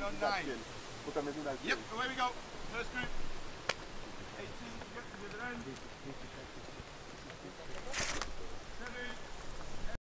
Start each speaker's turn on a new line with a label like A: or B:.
A: nine on nine. Yep, away we go. First group. 18, yep, the other end.